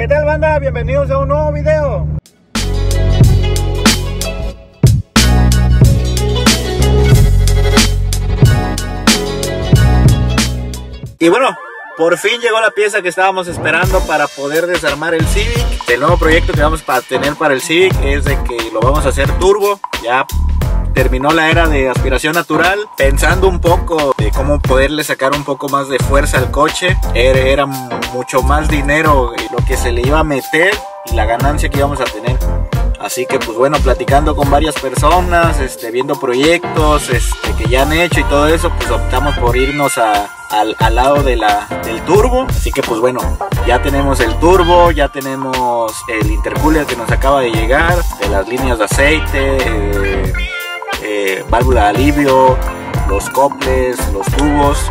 ¿Qué tal banda? Bienvenidos a un nuevo video. Y bueno, por fin llegó la pieza que estábamos esperando para poder desarmar el Civic. El nuevo proyecto que vamos a tener para el Civic es de que lo vamos a hacer turbo. Ya terminó la era de aspiración natural, pensando un poco de cómo poderle sacar un poco más de fuerza al coche. Era, mucho más dinero lo que se le iba a meter y la ganancia que íbamos a tener. Así que pues bueno, platicando con varias personas, este, viendo proyectos este, que ya han hecho y todo eso, pues optamos por irnos al, lado de la, del turbo. Así que pues bueno, ya tenemos el turbo, ya tenemos el intercooler que nos acaba de llegar, de las líneas de aceite, eh, eh, válvula de alivio, los coples, los tubos.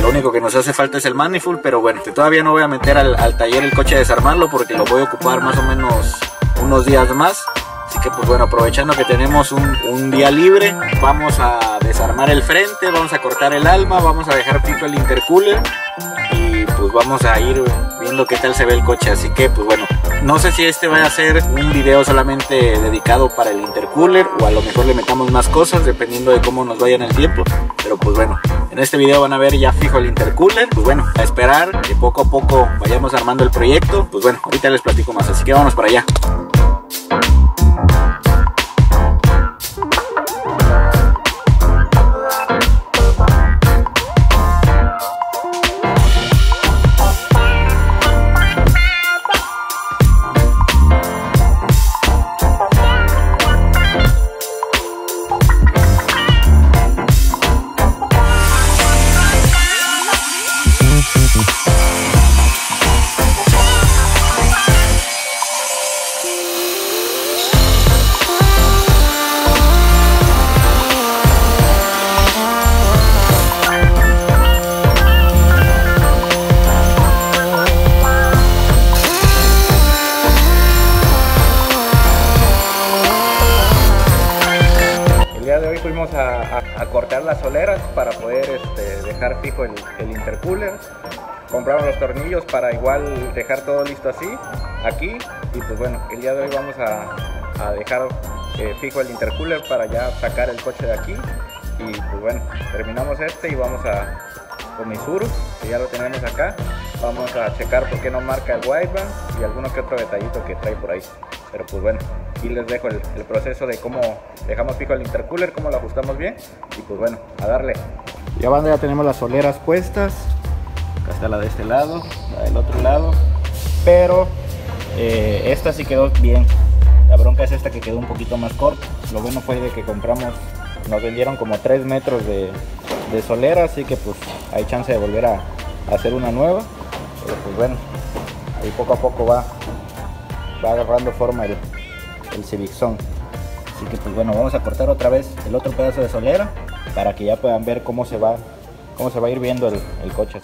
Lo único que nos hace falta es el manifold, pero bueno, todavía no voy a meter al, al taller el coche a desarmarlo porque lo voy a ocupar más o menos unos días más. Así que pues bueno, aprovechando que tenemos un, día libre, vamos a desarmar el frente, vamos a cortar el alma, vamos a dejar fijo el intercooler y pues vamos a ir viendo qué tal se ve el coche. Así que pues bueno, no sé si este vaya a ser un video solamente dedicado para el intercooler o a lo mejor le metamos más cosas dependiendo de cómo nos vaya en el tiempo. Pero pues bueno, en este video van a ver ya fijo el intercooler. Pues bueno, a esperar que poco a poco vayamos armando el proyecto. Pues bueno, ahorita les platico más, así que vámonos para allá. A, cortar las soleras para poder este, dejar fijo el, intercooler. Compramos los tornillos para igual dejar todo listo así, aquí. Y pues bueno, el día de hoy vamos a, dejar eh, fijo el intercooler para ya sacar el coche de aquí. Y pues bueno, terminamos este y vamos a con que ya lo tenemos acá. Vamos a checar por qué no marca el wideband y alguno que otro detallito que trae por ahí. Pero pues bueno, aquí les dejo el, proceso de cómo dejamos fijo el intercooler, cómo lo ajustamos bien y pues bueno, a darle. Ya banda, ya tenemos las soleras puestas. Acá está la de este lado, la del otro lado. Pero eh, esta sí quedó bien. La bronca es esta que quedó un poquito más corta. Lo bueno fue de que compramos, nos vendieron como 3 metros de, solera, así que pues hay chance de volver a, hacer una nueva. Pero pues bueno, ahí poco a poco va, va agarrando forma el, el Así que pues bueno, vamos a cortar otra vez el otro pedazo de solera para que ya puedan ver cómo se va, cómo se va a ir viendo el coche.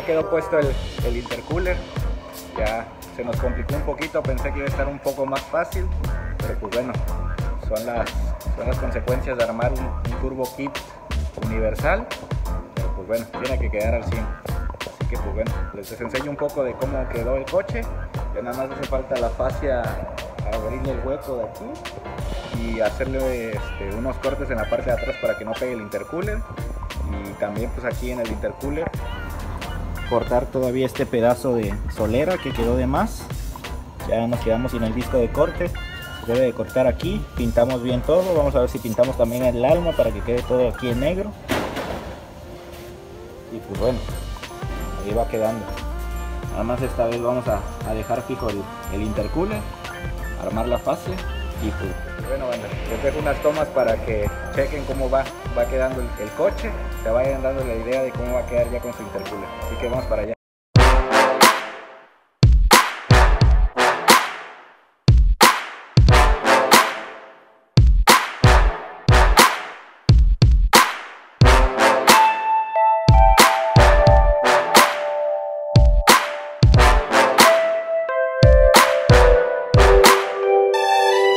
Ya quedó puesto el, intercooler. Ya se nos complicó un poquito pensé que iba a estar un poco más fácil pero pues bueno son las, consecuencias de armar un, turbo kit universal pero pues bueno tiene que quedar al 100 así que pues bueno les enseño un poco de cómo quedó el coche. Que nada más hace falta la fascia abrirle el hueco de aquí y hacerle este, unos cortes en la parte de atrás para que no pegue el intercooler. Y también pues aquí en el intercooler cortar todavía este pedazo de solera que quedó de más. Ya nos quedamos sin el disco de corte. Debe de cortar aquí. Pintamos bien todo. Vamos a ver si pintamos también el alma para que quede todo aquí en negro. Y pues bueno ahí va quedando. Nada más esta vez vamos a, dejar fijo el intercooler armar la fase y pues bueno, bueno, les dejo unas tomas para que chequen cómo va, va quedando el, coche, se vayan dando la idea de cómo va a quedar ya con su intercooler. Así que vamos para allá.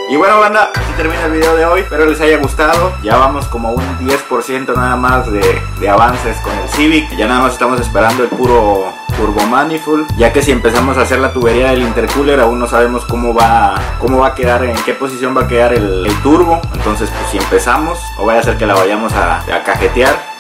Y bueno banda, así termina el video de hoy, espero les haya gustado. Ya vamos como un 10% nada más de, de avances con el Civic. Ya nada más estamos esperando el puro turbo manifold ya que si empezamos a hacer la tubería del intercooler aún no sabemos cómo va cómo va a quedar en qué posición va a quedar el, turbo entonces pues si empezamos o vaya a ser que la vayamos a, a cajetear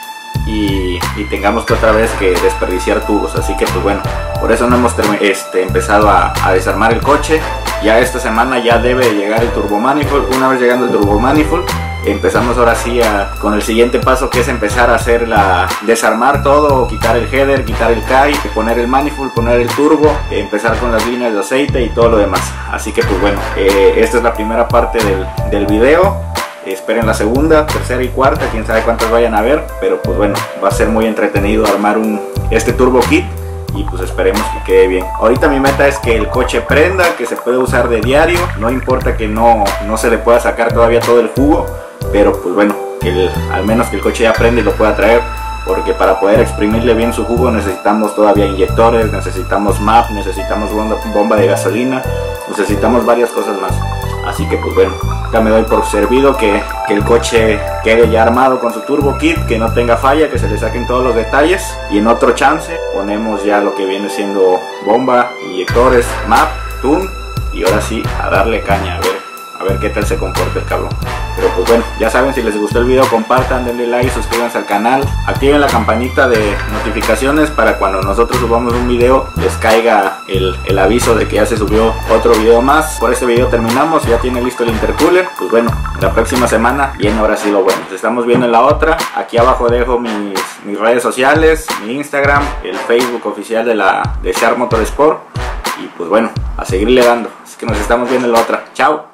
y, tengamos que otra vez que desperdiciar tubos así que pues bueno por eso no hemos este, empezado a, a desarmar el coche ya esta semana ya debe llegar el turbo manifold una vez llegando el turbo manifold empezamos ahora sí con el siguiente paso que es empezar a hacer la desarmar todo, quitar el header, quitar el kai, poner el manifold, poner el turbo, empezar con las líneas de aceite y todo lo demás. Así que pues bueno, eh, esta es la primera parte del, del video. Esperen la segunda, tercera y cuarta, quién sabe cuántas vayan a ver, pero pues bueno, va a ser muy entretenido armar un, este turbo kit y pues esperemos que quede bien. Ahorita mi meta es que el coche prenda, que se pueda usar de diario, no importa que no, no se le pueda sacar todavía todo el jugo, pero pues bueno, que al menos que el coche ya prende y lo pueda traer, porque para poder exprimirle bien su jugo necesitamos todavía inyectores, necesitamos MAP, necesitamos bomba, de gasolina, necesitamos varias cosas más. Así que pues bueno, ya me doy por servido que, el coche quede ya armado con su turbo kit, que no tenga falla, que se le saquen todos los detalles y en otro chance ponemos ya lo que viene siendo bomba, inyectores, map, tune y ahora sí a darle caña a ver a ver qué tal se comporta el cabrón. Pero pues bueno, ya saben, si les gustó el video, compartan, denle like, suscríbanse al canal, activen la campanita de notificaciones para cuando nosotros subamos un video les caiga el, el aviso de que ya se subió otro video más. Por este video terminamos, ya tiene listo el intercooler. Pues bueno, la próxima semana viene ahora sí lo bueno. Nos estamos viendo en la otra. Aquí abajo dejo mis, mis redes sociales, mi Instagram, el Facebook oficial de la de Motor Motorsport. Y pues bueno, a seguirle dando. Así que nos estamos viendo en la otra. Chao.